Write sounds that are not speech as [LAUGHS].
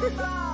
Bye. [LAUGHS]